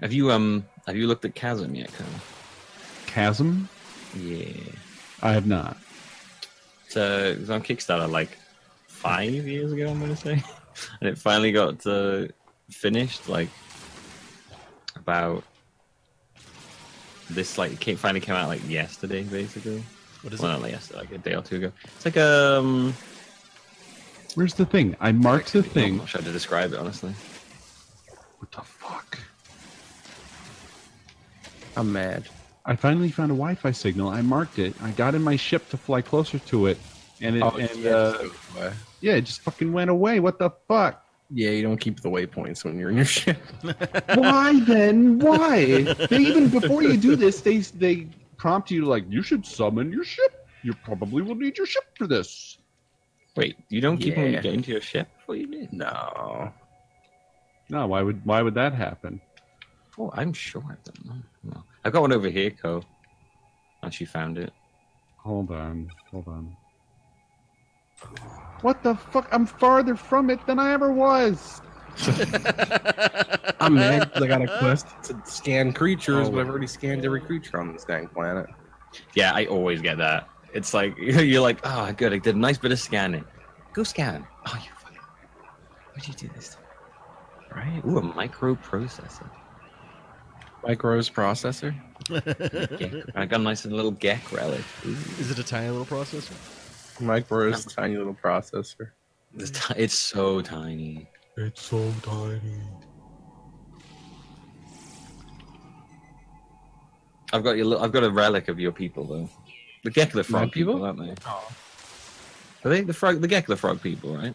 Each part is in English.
Have you um have you looked at Chasm yet, Cole? Chasm? Yeah. I have not. So it was on Kickstarter like five years ago, I'm gonna say, and it finally got uh, finished like about this like it came, finally came out like yesterday, basically. What is well, it? not like yesterday, like a day or two ago. It's like um, Where's the thing? I marked the thing. I'm thing. not sure how to describe it honestly. What the fuck? I'm mad. I finally found a Wi-Fi signal. I marked it. I got in my ship to fly closer to it, and it, Oh, and yeah, uh, yeah, it just fucking went away. What the fuck? yeah, you don't keep the waypoints when you're in your ship. Why then? Why? They even before you do this, they they prompt you like you should summon your ship. You probably will need your ship for this. Wait, you don't keep them when Yeah. you get into your ship? What do you mean? No. No, why would why would that happen? Oh, I'm sure I don't know. No. I've got one over here, Co. Once you found it. Hold on, hold on. What the fuck? I'm farther from it than I ever was. I'm mad because I got a quest to scan creatures, Oh. but I've oh. already scanned every creature on this dang planet. Yeah, I always get that. It's like you're like, oh, good, I did a nice bit of scanning. Go scan. Oh, you fucking. Why'd you do this? Right? Ooh, a microprocessor. Micros processor. Gek. I got a nice little Gek relic. Is it a tiny little processor? Micros tiny little processor. It's, ti- it's so tiny. It's so tiny. I've got your. li- I've got a relic of your people though. The Gekla frog people? people, aren't they? Oh. Are they the frog? The Gekla frog people, right?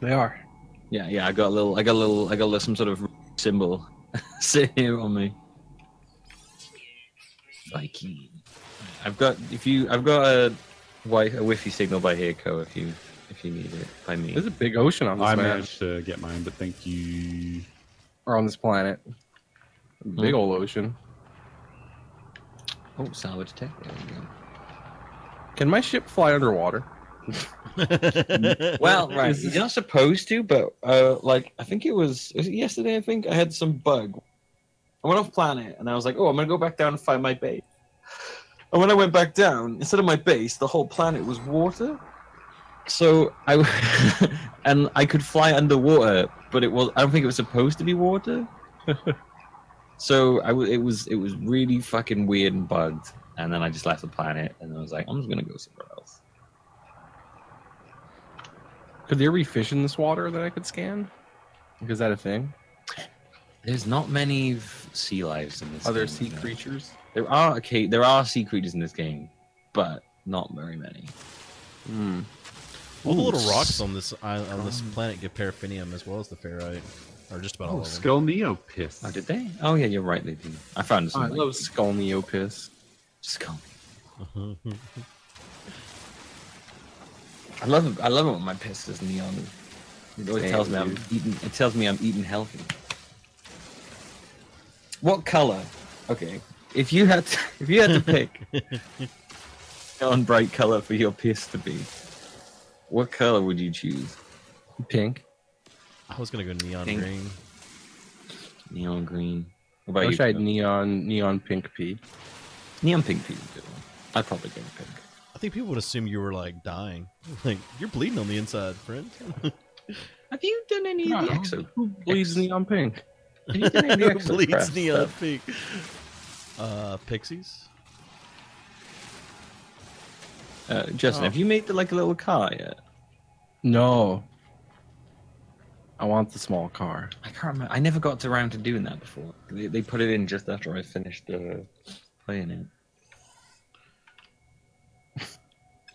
They are. Yeah, yeah. I got a little. I got a little. I got a little, some sort of symbol sitting here on me. Viking. I've got. If you, I've got a, wi a Wi-Fi signal by here, Co. If you, if you need it, by me. There's a big ocean on this I map, managed to get mine, but thank you. or on this planet. Big Hmm. old ocean. Oh, salvage tech. There we go. Can my ship fly underwater? Well, right. You're not supposed to, but uh, like I think it was, was it yesterday. I think I had some bug. I went off planet and I was like, oh, I'm gonna go back down and find my base. And when I went back down, instead of my base, the whole planet was water. So I and I could fly underwater, but it was I don't think it was supposed to be water. so I it was it was really fucking weird and bugged. And then I just left the planet and I was like, I'm just gonna go somewhere else. Could there be fish in this water that I could scan? Is that a thing? There's not many f- sea lives in this. Are there game, sea no. creatures? There are okay. There are sea creatures in this game, but not very many. Hmm. All the little rocks on this island, on this planet get paraffinium as well as the ferrite, or just about all Oh, of them. Skull Neopiss. Oh, did they? Oh yeah, you're right. They do. I found some. I love Skull Neopis. skull. I love it. I love it when my piss is neon. It always Damn, tells me I'm eating. It tells me I'm eating healthy. What color? Okay, if you had to, if you had to pick neon bright color for your piss to be, what color would you choose? Pink. I was gonna go neon Pink. green. Neon green. What I about wish you? I had Phil? neon neon pink pea. Neon pink would be good one. I'd probably go pink. I think people would assume you were like dying, like you're bleeding on the inside, friend. Have you done any of the exo? Who bleeds neon pink? Have you done any of the Who bleeds neon stuff? pink? Uh, pixies. Uh, Justin, Oh. have you made the, like a little car yet? No. I want the small car. I can't remember. I never got around to doing that before. They, they put it in just after I finished uh, playing it.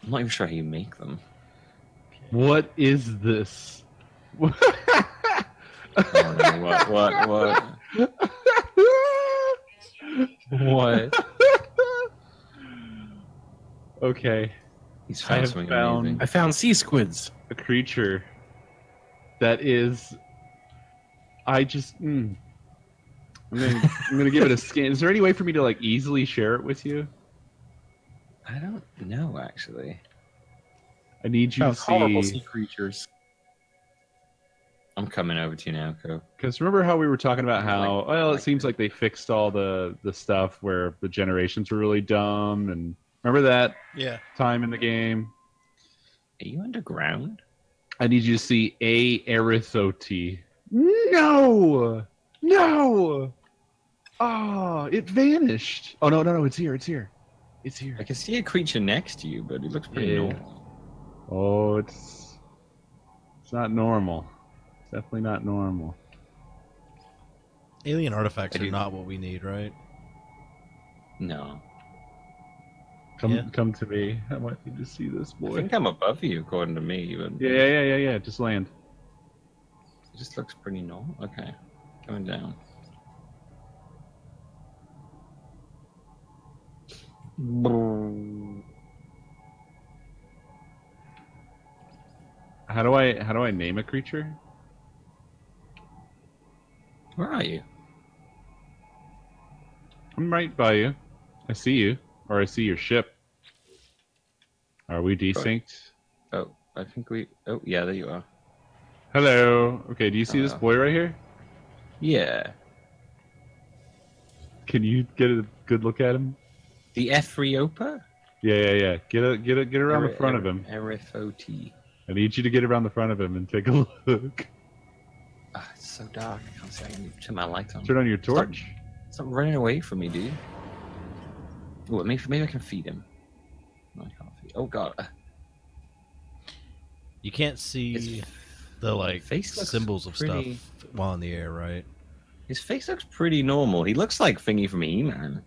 I'm not even sure how you make them. What is this? I what? What? What? What? okay, He's I found have something found- amazing. I found sea squids. a creature that is. I just. Mm, I'm gonna, I'm gonna give it a scan. Is there any way for me to like easily share it with you? I don't know actually. I need you Found to colorful sea see. creatures. I'm coming over to you now, Co. Because remember how we were talking about how Like- well it like- seems like they fixed all the the stuff where the generations were really dumb and remember that Yeah. time in the game. Are you underground? I need you to see a Erythoti. No, no. Oh, it vanished. Oh no, no, no! It's here! It's here! It's here! I can see a creature next to you, but it looks pretty Yeah. normal. Oh, it's it's not normal. It's definitely not normal. Alien artifacts are not what we need, right? No. Come, Yeah. come to me. I want you to see this boy. I think I'm above you, according to me. But Yeah, yeah, yeah, yeah, yeah. Just land. It just looks pretty normal. Okay. Coming down. How do I how do I name a creature? Where are you? I'm right by you. I see you, or I see your ship. Are we desynced? Oh, I think we. Oh, yeah, there you are. Hello. Okay. Do you see this uh, boy right here? Yeah. Can you get a good look at him? The Ethriopa? Yeah, yeah, yeah. Get a get a get around the front of him. Erithot. I need you to get around the front of him and take a look. Ah, it's so dark. I can't see. I can turn my light on. Turn on your torch. Stop running away from me, dude. Oh, maybe, maybe I can feed him. No, I can't feed. Oh god, uh, You can't see his, the like face symbols of pretty- stuff while in the air, right? his face looks pretty normal. He looks like Thingy from He-Man.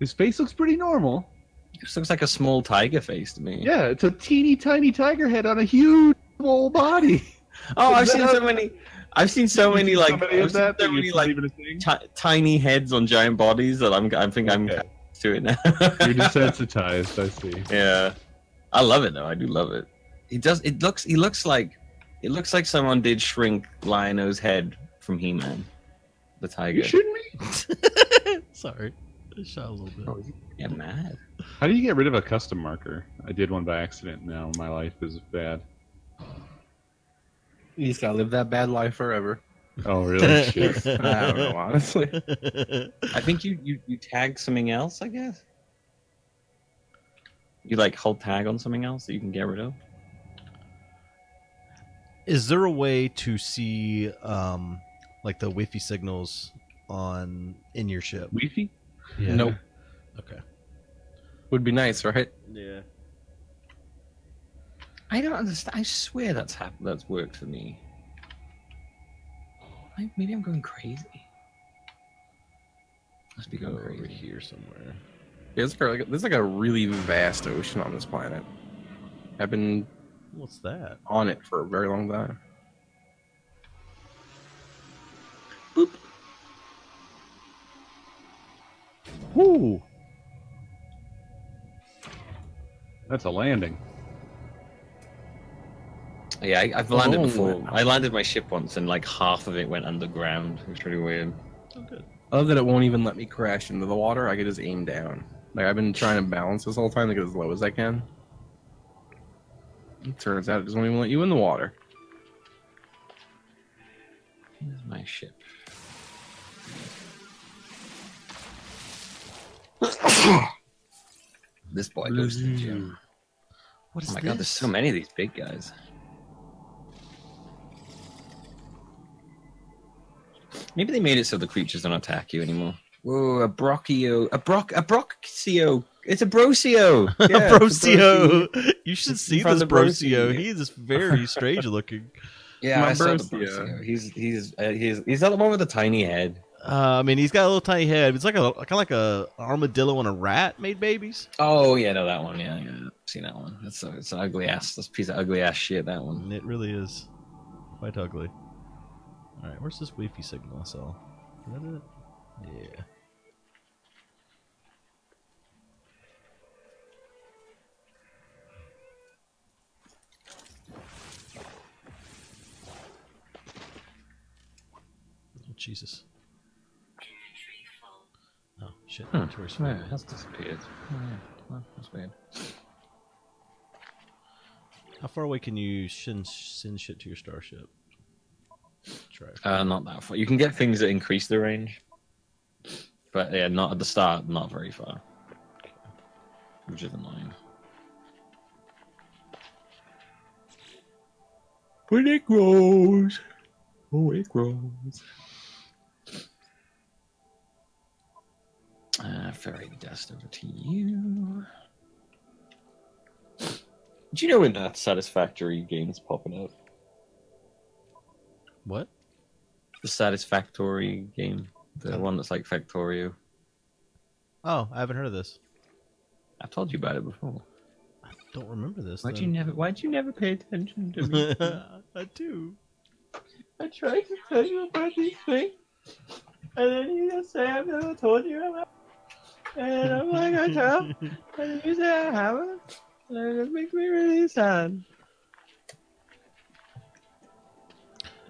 His face looks pretty normal. He just looks like a small tiger face to me. Yeah, it's a teeny tiny tiger head on a huge full body. Oh, I've seen so many. I've seen so many like I've seen so many like not even a thing. ti- tiny heads on giant bodies that I'm. I think I'm Okay. to it now. You're desensitized. I see. yeah, I love it though. I do love it. He does. It looks. He looks like. It looks like someone did shrink Lion-O's head from He-Man, the tiger. You shouldn't be. Sorry, I shot a little bit. Oh, yeah, mad. How do you get rid of a custom marker? I did one by accident. Now my life is bad. You just gotta live that bad life forever. Oh really? Shit. I don't know, honestly. I think you you you tag something else. I guess. You like hold tag on something else that you can get rid of. Is there a way to see um like the Wi-Fi signals on in your ship? Wi-Fi? Nope. Okay. Would be nice, right? Yeah. I don't understand. I swear that's happened. That's worked for me. I- Maybe I'm going crazy. Must be going Over crazy. here somewhere. There's like, there's like a really vast ocean on this planet. I've been What's that? on it for a very long time. Boop. Whoo! That's a landing. Yeah, I, I've landed Oh. before. I landed my ship once, and like half of it went underground. It was pretty weird. Oh, good. I love that it won't even let me crash into the water. I could just aim down. Like I've been trying to balance this whole time to get as low as I can. It turns out it doesn't even let you in the water. Here's my ship. this boy goes to the gym. What is Oh my this? god, there's so many of these big guys. Maybe they made it so the creatures don't attack you anymore. Whoa, a Brochio, a Brock, a Broxio. It's a Brocio. Yeah, it's a Brocio. You should see this the Brocio. Brocio. He is very strange looking. Yeah, My I saw the Brocio. Brocio. He's he's uh, he's he's that the one with the tiny head. Uh, I mean, he's got a little tiny head. It's like a kind of like a armadillo and a rat made babies. Oh yeah, no, that one. Yeah, yeah, I've seen that one. It's a, it's an ugly ass. This piece of ugly ass shit. That one. It really is quite ugly. All right, where's this Wi-Fi signal saw? Is that it? Yeah. Oh, Jesus. Oh, shit. Hmm. Inventory's full. Yeah, that's disappeared. Oh, yeah. Well, that's weird. How far away can you shin, send shit to your starship? Uh, not that far. You can get things that increase the range, but yeah, not at the start. Not very far, which is annoying. When it grows, oh, it grows. Uh, ferrite dust over to you. Do you know when that satisfactory game's popping up? What? The satisfactory game, the one that's like Factorio. Oh, I haven't heard of this. I've told you about it before. I don't remember this. Why'd though. you never? Why'd you never pay attention to me? I do. I tried to tell you about these things, and then you just say I've never told you about. And I'm like, I have, and you say I haven't, and it makes me really sad.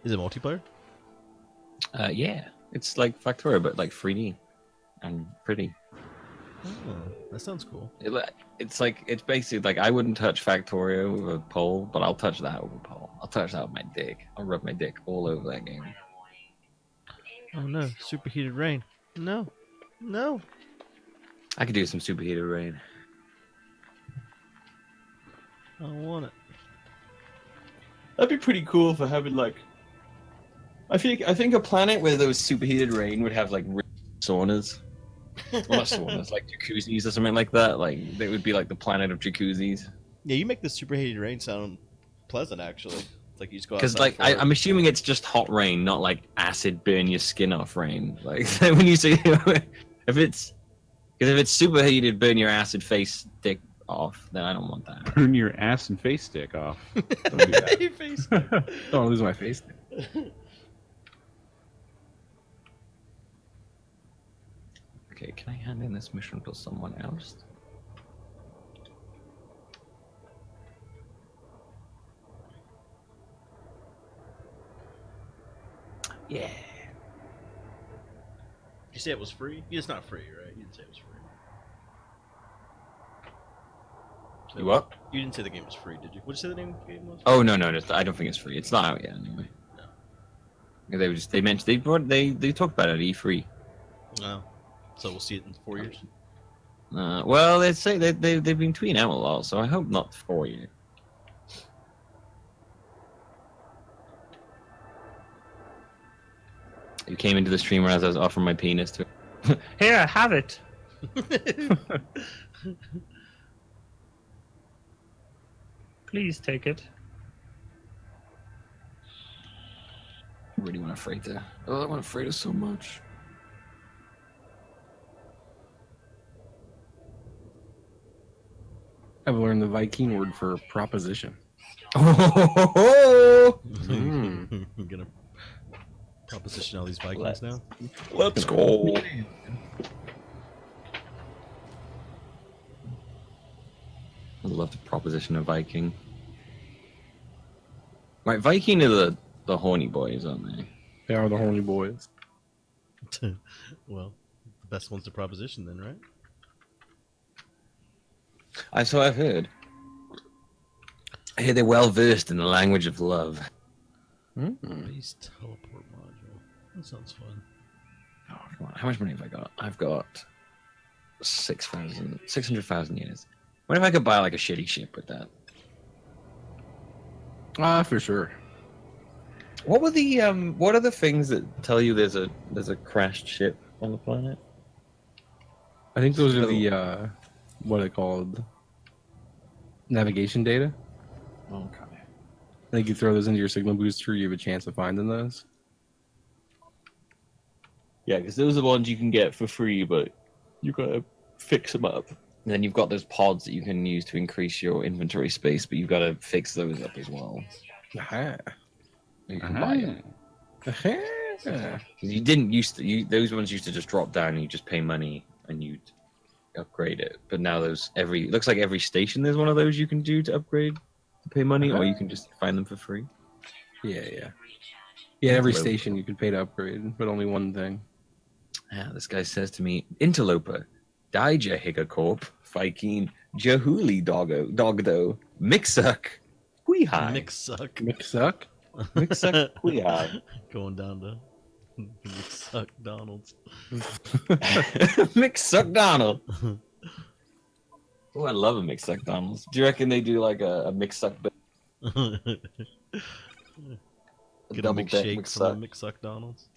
Is it multiplayer? Uh, yeah, it's like Factorio, but like 3D and pretty. Oh, that sounds cool. It, it's like it's basically like I wouldn't touch Factorio with a pole, but I'll touch that with a pole. I'll touch that with my dick. I'll rub my dick all over that game. Oh no, superheated rain. No, no. I could do some superheated rain. I don't want it. That'd be pretty cool for having like. I think I think a planet where those superheated rain would have like saunas. Well, not saunas, like jacuzzis or something like that. Like they would be like the planet of jacuzzis. Yeah, you make the superheated rain sound pleasant. Actually, it's like you just go Because like I, I'm assuming it's just hot rain, not like acid burn your skin off rain. Like when you say if it's because if it's superheated burn your acid face dick off, then I don't want that. Burn your ass and face stick off. Don't do that. Your face. Don't lose my face. Okay, can I hand in this mission to someone else? Yeah. you say it was free? It's not free, right? You didn't say it was free. You what? You didn't say the game was free, did you? What did you say the name of the game was? Oh no, no, no, I don't think it's free. It's not out yet anyway. No. They were just they mentioned they brought they they talked about it at E3. No. So we'll see it in four years. Uh, well, they say they they they've been tweeting out a lot, so I hope not for you. You came into the stream as I was offering my penis to. Here, I have it. Please take it. I really want to freight there. Oh, I want to freight it so much. I've learned the Viking word for proposition. Oh, Mm. I'm gonna proposition all these Vikings Let's- now. let's go. I love the proposition of Viking. Right, Viking are the, the horny boys, aren't they? They are the horny boys. well, the best one's the proposition, then, right? I so I've heard. I hear they're well versed in the language of love. Mm. Base teleport module. That sounds fun. Oh, come on. How much money have I got? I've got 6,000, 600,000 units. What if I could buy like a shitty ship with that? Ah, for sure. What were the um? What are the things that tell you there's a there's a crashed ship on the planet? I think those are the uh, what are they called? Navigation data. Okay. I think you throw those into your signal booster, you have a chance of finding those. Yeah, because those are the ones you can get for free, but you gotta fix them up. And then you've got those pods that you can use to increase your inventory space, but you've got to fix those up as well. Aha. You can buy them. Aha. 'Cause you didn't used to. You, those ones used to just drop down and you just pay money and you'd upgrade it. But now those every looks like every station there's one of those you can do to upgrade to pay money, or uh-huh. you can just find them for free. Yeah, yeah. Yeah, every Low. station you could pay to upgrade, but only one thing. Yeah, this guy says to me, Interloper, Dija Higacorp, Viking, Jahuli Doggo, Dogdo, Mixuck, Hui Hi. Nick suck. Mix suck. McSuck Going down to suck Donald's. McSuck Donald. Oh, I love a McSuck Donald's. Do you reckon they do like a, a McSuck, a Get a double deck McShake from McSuck, a McSuck Donald's.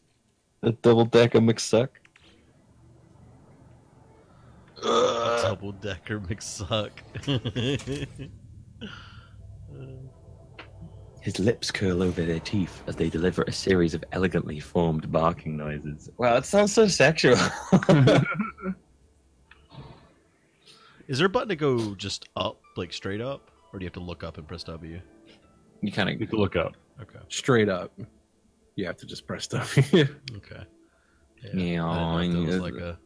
a double deck of McSuck? Ugh. Double decker McSuck. His lips curl over their teeth as they deliver a series of elegantly formed barking noises. Wow, it sounds so sexual. Is there a button to go just up, like straight up, or do you have to look up and press W? you kind You of can look up. Okay. Straight up. You have to just press W. Okay. Yeah, I didn't know if was like a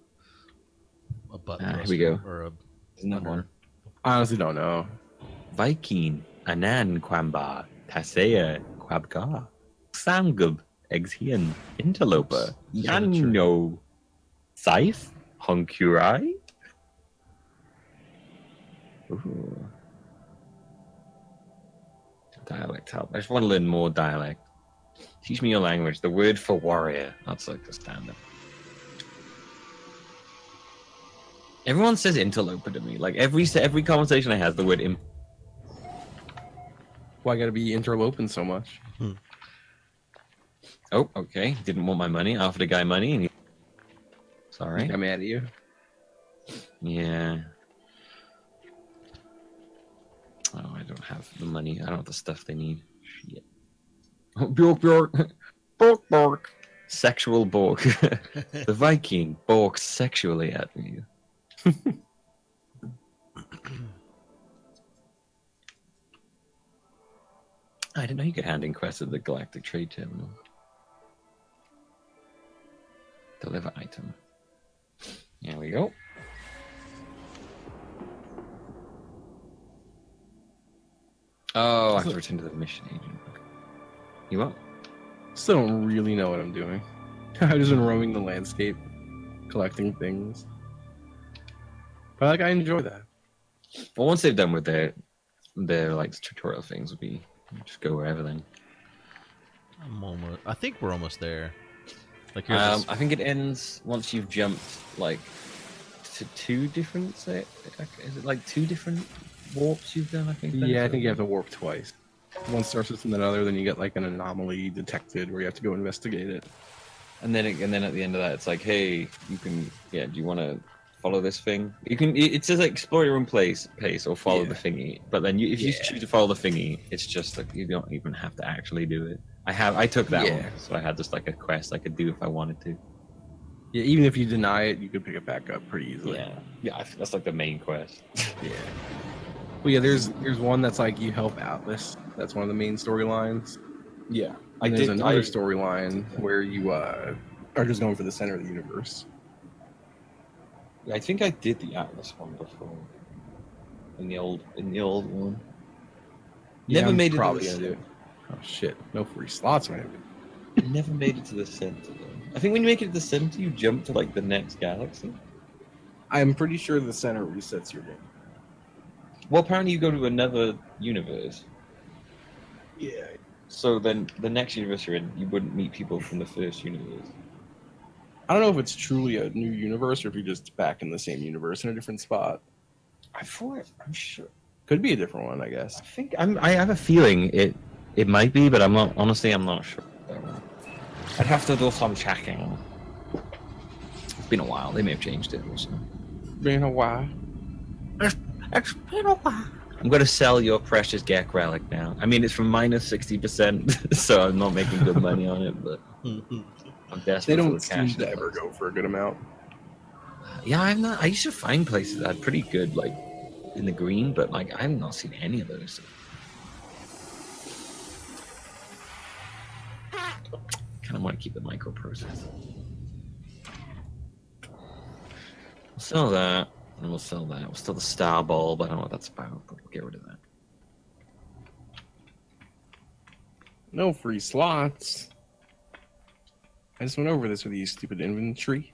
a button. Ah, here we go. Or a Isn't that one? I honestly don't know. Viking, Anan Kwamba, Tasea, uh, Kwabka, Samgub, Exhian, Interloper, Is that a tree? Yanno, Scythe, Honkurai. Ooh. Dialect help. I just want to learn more dialect. Teach me your language. The word for warrior. That's like the standard. Everyone says interloper to me. Like every every conversation I have, the word im- Why gotta be interloping so much? Hmm. Oh, okay. Didn't want my money. I Offered a guy money. And he... Sorry. I'm mad at you. Yeah. Oh, I don't have the money. I don't have the stuff they need. Shit. Oh, Bjork, Bjork. Bork, Bork. Sexual Bork. the Viking borks sexually at me. I didn't know you could hand in quests at the Galactic Trade Terminal. Deliver item. There we go. Oh, I have to return to the mission agent. You what? Still don't really know what I'm doing. I've just been roaming the landscape, collecting things. But like I enjoy that. Well, once they've done with their their like tutorial things, would be just go wherever then. I'm almost. I think we're almost there. Like here's Um, this- I think it ends once you've jumped like to two different. Say, is it like two different warps you've done? I think. then? Yeah, I think you have to warp twice. One starts with another, then you get like an anomaly detected where you have to go investigate it. And then, it, and then at the end of that, it's like, hey, you can, yeah. Do you want to follow this thing? You can. It says like explore your own place, pace, or follow Yeah. the thingy. But then, you, if you choose to follow the thingy, it's just like you don't even have to actually do it. I have. I took that Yeah. one, so I had just like a quest I could do if I wanted to. Yeah, even if you deny it, you could pick it back up pretty easily. Yeah, yeah. I that's like the main quest. Yeah. Well, yeah, there's there's one that's like you help Atlas. That's one of the main storylines. Yeah, And I there's did. another storyline where you uh, are just going for the center of the universe. I think I did the Atlas one before. In the old, in the old one. Never I'm made it to Probably the center. Oh shit! No free slots, man. Never made it to the center. Though. I think when you make it to the center, you jump to like the next galaxy. I'm pretty sure the center resets your game. Well, apparently you go to another universe. Yeah. So then the next universe you're in, you wouldn't meet people from the first universe. I don't know if it's truly a new universe or if you're just back in the same universe in a different spot. I thought. I'm sure. Could be a different one, I guess. I think I'm. I have a feeling it. It might be, but I'm not. Honestly, I'm not sure. I'd have to do some checking. It's been a while. They may have changed it. Also. Been a while. It's, It's been a while. I'm going to sell your precious Gek relic now. I mean, it's from minus sixty percent, so I'm not making good money on it. But I'm desperate. They don't the seem cash to ever go for a good amount. Yeah, I'm not. I used to find places that are pretty good, like in the green, but like I've not seen any of those. Kind of want to keep the microprocessor. Sell that, and we'll sell that. We'll sell the star bulb. I don't know what that's about, but we'll get rid of that. No free slots. I just went over this with you, stupid inventory.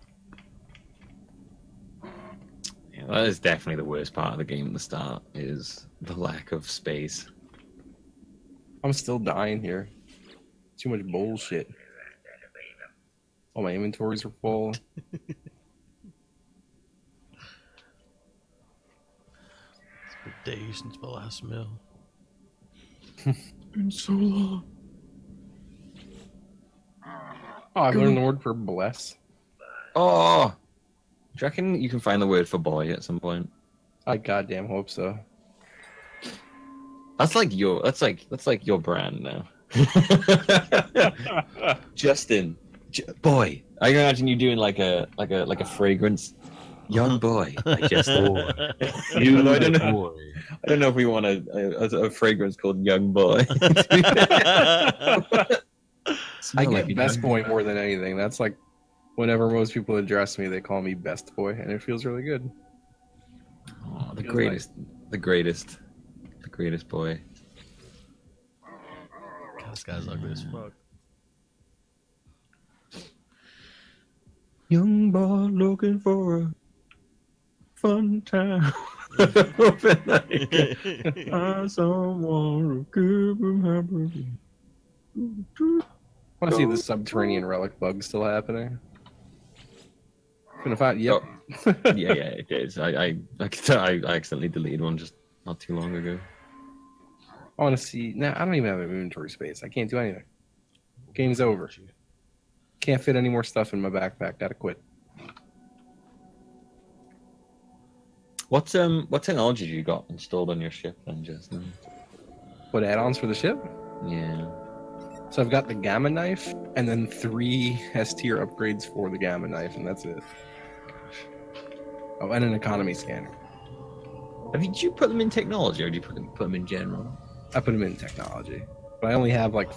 Yeah, that is definitely the worst part of the game at the start. Is the lack of space. I'm still dying here. Too much bullshit. All my inventories are full. It's been days since my last meal. been so long. Oh, I've learned the word for bless. Oh, do you reckon you can find the word for boy at some point? I goddamn hope so. That's like your. That's like that's like your brand now. Justin, J- boy. I can imagine you doing like a like a like a fragrance. Young uh-huh. boy, I just wore. You I don't know. boy. I don't know if we want a, a, a fragrance called Young Boy. I Smell get like best boy more than anything. That's like whenever most people address me, they call me best boy, and it feels really good. Oh, the Feels greatest, the greatest, the greatest boy. God, this guy's ugly as fuck. Young boy looking for a fun time. I can find to keep him happy. I want to see the oh. subterranean relic bug still happening. Gonna find. Yep. Oh. yeah, yeah, it is. I, I, I, I accidentally deleted one just not too long ago. I want to see. Nah, I don't even have inventory space. I can't do anything. Game's over. Can't fit any more stuff in my backpack. Gotta quit. What's um, what technology do you got installed on your ship then, Justin? What add-ons for the ship? Yeah. So I've got the gamma knife, and then three S tier upgrades for the gamma knife, and that's it. Oh, and an economy scanner. Have you, did you put them in technology or do you put them, put them in general? I put them in technology, but I only have like